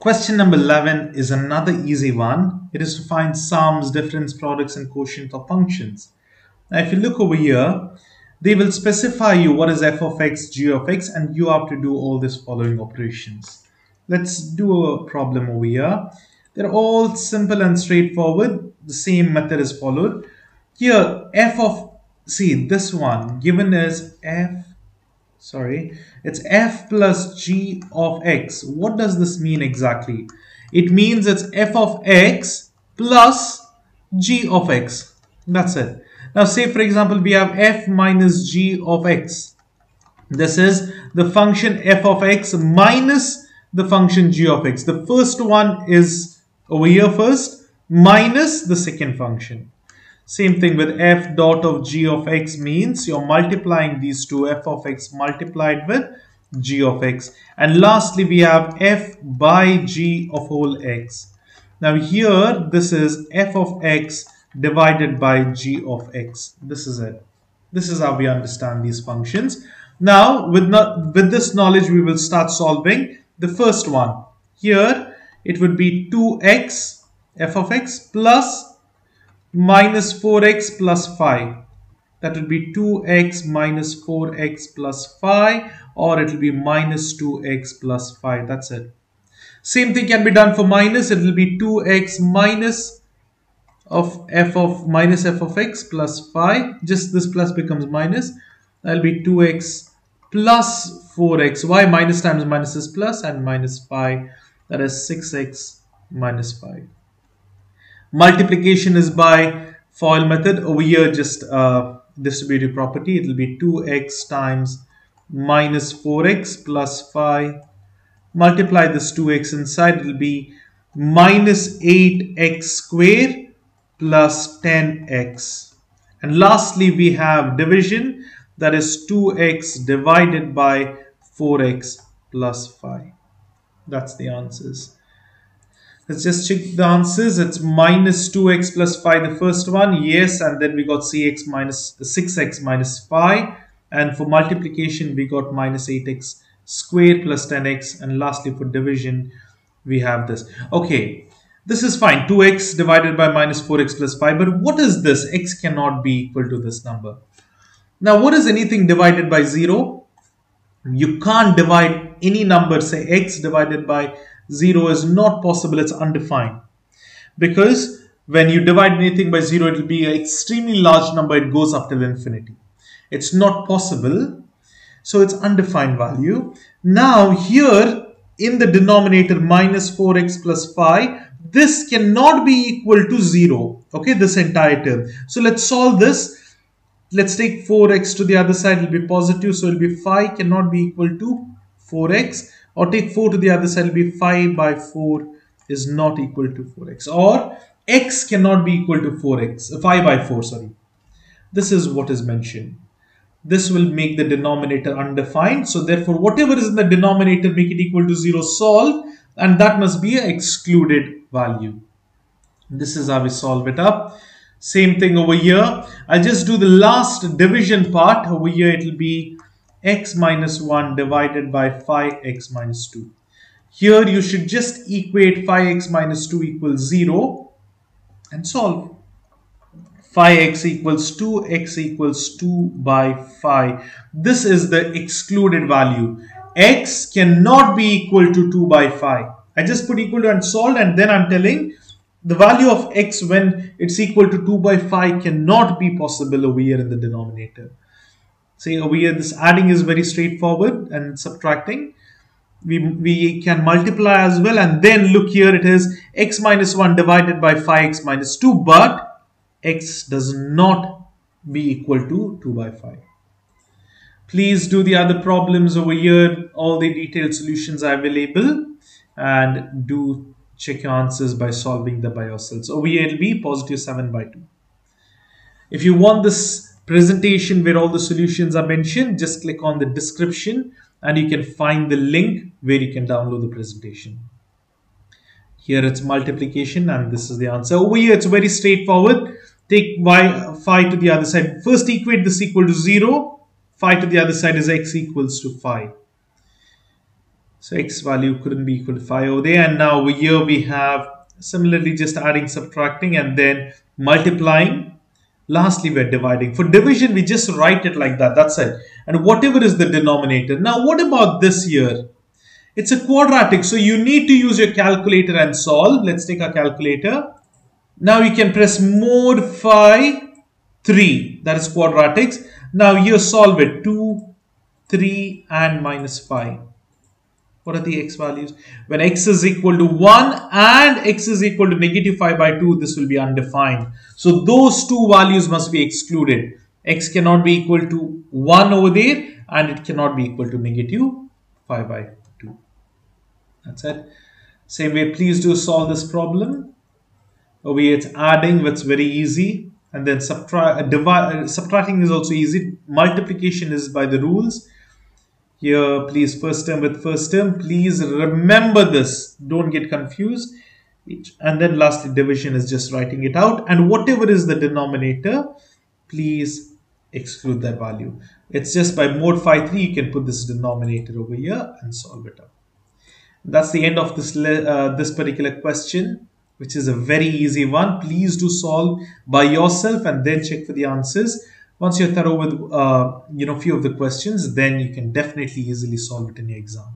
Question number 11 is another easy one. It is to find sums, difference, products, and quotient of functions. Now, if you look over here, they will specify you what is f of x, g of x, and you have to do all these following operations. Let's do a problem over here. They're all simple and straightforward. The same method is followed. Here, f of, see this one given is f sorry, it's f plus g of x. What does this mean exactly? It means it's f of x plus g of x. That's it. Now say for example we have f minus g of x. This is the function f of x minus the function g of x. The first one is over here first minus the second function. Same thing with f dot of g of x means you're multiplying these two f of x multiplied with g of x. And lastly, we have f by g of whole x. Now here, this is f of x divided by g of x. This is it. This is how we understand these functions. Now, with, with this knowledge, we will start solving the first one. Here, it would be 2x f of x plus minus 4x plus 5. That will be 2x minus 4x plus 5 or it will be minus 2x plus 5. That's it. Same thing can be done for minus. It will be 2x minus of f of minus f of x plus 5. Just this plus becomes minus. That will be 2x plus 4x. Why minus times minus is plus and minus 5. That is 6x minus 5 multiplication is by FOIL method. Over here just uh, distributive property. It will be 2x times minus 4x plus 5 multiply this 2x inside. It will be minus 8x square plus 10x and lastly we have division. That is 2x divided by 4x plus 5 that's the answers Let's just check the answers. It's minus 2x plus 5, the first one. Yes, and then we got cx minus 6x minus 5. And for multiplication, we got minus 8x squared plus 10x. And lastly, for division, we have this. Okay, this is fine. 2x divided by minus 4x plus 5. But what is this? x cannot be equal to this number. Now, what is anything divided by 0? You can't divide any number, say x divided by 0 is not possible, it's undefined. Because when you divide anything by 0, it will be an extremely large number, it goes up till infinity. It's not possible, so it's undefined value. Now here in the denominator minus 4x plus 5, this cannot be equal to 0, okay, this entire term. So let's solve this. Let's take 4x to the other side, it will be positive, so it will be 5 cannot be equal to 4x or take 4 to the other side will be 5 by 4 is not equal to 4x or x cannot be equal to 4x uh, 5 by 4 sorry. This is what is mentioned. This will make the denominator undefined. So therefore whatever is in the denominator make it equal to 0 solve and that must be an excluded value. This is how we solve it up. Same thing over here. I'll just do the last division part. Over here it will be x minus 1 divided by 5x minus 2. Here you should just equate 5x minus 2 equals 0 and solve. 5x equals 2, x equals 2 by 5. This is the excluded value. x cannot be equal to 2 by 5. I just put equal to and solved and then I'm telling the value of x when it's equal to 2 by 5 cannot be possible over here in the denominator. See over here, this adding is very straightforward and subtracting. We, we can multiply as well and then look here it is x minus 1 divided by 5x minus 2 but x does not be equal to 2 by 5. Please do the other problems over here. All the detailed solutions are available and do check your answers by solving them by yourselves. Over here it will be positive 7 by 2. If you want this presentation where all the solutions are mentioned, just click on the description and you can find the link where you can download the presentation. Here it's multiplication and this is the answer. Over here it's very straightforward. Take y 5 to the other side. First equate this equal to 0. 5 to the other side is x equals to 5. So x value couldn't be equal to 5 over there. And now over here we have similarly just adding, subtracting, and then multiplying. Lastly, we're dividing. For division, we just write it like that. That's it. And whatever is the denominator. Now, what about this here? It's a quadratic, so you need to use your calculator and solve. Let's take our calculator. Now you can press mode 5 3, that is quadratics. Now you solve it 2, 3 and minus 5. What are the x values? When x is equal to 1 and x is equal to negative 5 by 2, this will be undefined. So those two values must be excluded. x cannot be equal to 1 over there and it cannot be equal to negative 5 by 2. That's it. Same way, please do solve this problem. Over here, it's adding, it's very easy. And then subtract, divide, subtracting is also easy. Multiplication is by the rules here please first term with first term. Please remember this. Don't get confused. And then lastly division is just writing it out. And whatever is the denominator please exclude that value. It's just by mode 5 3 you can put this denominator over here and solve it up. That's the end of this uh, this particular question which is a very easy one. Please do solve by yourself and then check for the answers once you're thorough with uh, you know few of the questions then you can definitely easily solve it in your exam